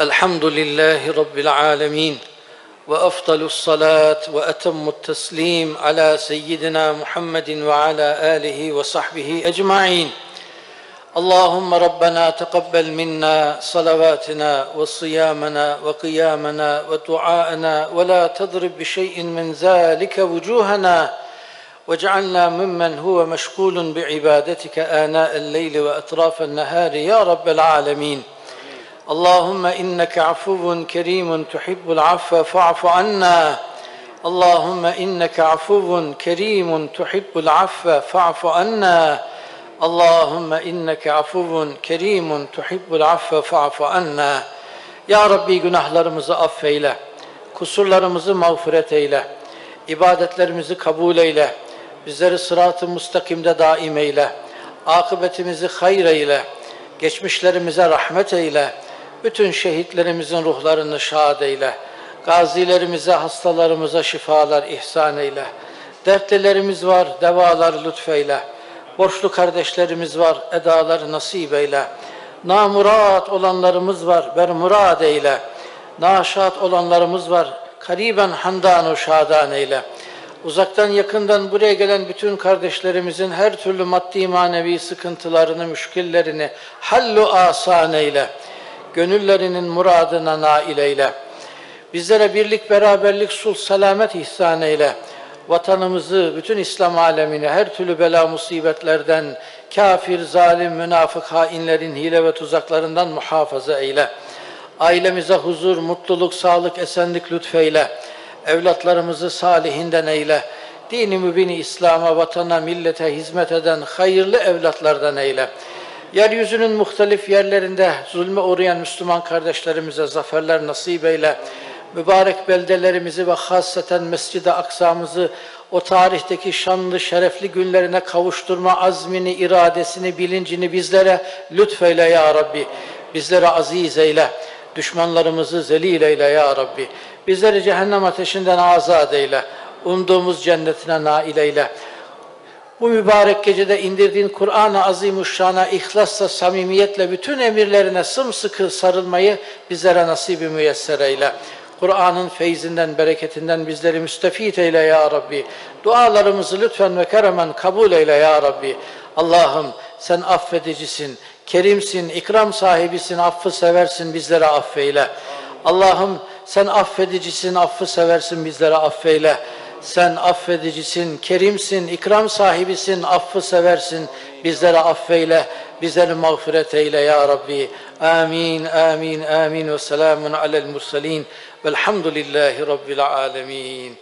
الحمد لله رب العالمين وأفضل الصلاة وأتم التسليم على سيدنا محمد وعلى آله وصحبه أجمعين. اللهم ربنا تقبل منا صلواتنا وصيامنا وقيامنا ودعاءنا ولا تضرب بشيء من ذلك وجوهنا واجعلنا ممن هو مشغول بعبادتك آناء الليل وأطراف النهار يا رب العالمين. اللهم إنك عفو كريم تحب العفو فاعف عنا اللهم إنك عفو كريم تحب العفو فاعف عنا اللهم إنك عفو كريم تحب العفو فاعف عنا Ya Rabbi günahlarımızı affeyle, kusurlarımızı mağfiret eyle, ibadetlerimizi kabul eyle, bizleri sırat-ı müstakimde daim eyle, akıbetimizi hayır eyle, geçmişlerimize rahmet eyle, bütün şehitlerimizin ruhlarını şad eyle, gazilerimize, hastalarımıza şifalar ihsan eyle, dertlilerimiz var, devalar lütfeyle, borçlu kardeşlerimiz var, edaları nasip eyle, namurat olanlarımız var, bermurad eyle, naşat olanlarımız var, kariben handan şadan eyle. Uzaktan yakından buraya gelen bütün kardeşlerimizin her türlü maddi manevi sıkıntılarını, müşkillerini hallu asan eyle. Gönüllerinin muradına nail eyle. Bizlere birlik, beraberlik, sulh, selamet ihsan eyle. Vatanımızı, bütün İslam alemini her türlü bela musibetlerden, kafir, zalim, münafık, hainlerin hile ve tuzaklarından muhafaza eyle. Ailemize huzur, mutluluk, sağlık, esenlik lütfeyle. Evlatlarımızı salihinden eyle. Dini mübini İslam'a, vatana, millete hizmet eden hayırlı evlatlardan eyle. Yeryüzünün muhtelif yerlerinde zulme uğrayan Müslüman kardeşlerimize zaferler nasip eyle. Mübarek beldelerimizi ve hasseten Mescid-i Aksa'mızı o tarihteki şanlı, şerefli günlerine kavuşturma azmini, iradesini, bilincini bizlere lütfeyle ya Rabbi. Bizlere aziz eyle. Düşmanlarımızı zelil eyle ya Rabbi. Bizleri cehennem ateşinden azat eyle. Umduğumuz cennetine nail eyle. Bu mübarek gecede indirdiğin Kur'an-ı Azimuşşan'a ihlasla, samimiyetle bütün emirlerine sımsıkı sarılmayı bizlere nasibi müyesser eyle. Kur'an'ın feyzinden, bereketinden bizleri müstefit eyle ya Rabbi. Dualarımızı lütfen ve keremen kabul eyle ya Rabbi. Allah'ım sen affedicisin, kerimsin, ikram sahibisin, affı seversin, bizlere affeyle. Allah'ım sen affedicisin, affı seversin, bizlere affeyle. Sen affedicisin, kerimsin, ikram sahibisin, affı seversin, bizlere affeyle, bizleri mağfiret eyle ya Rabbi. Amin, amin, amin ve selamun alel mursalin velhamdülillahi rabbil alemin.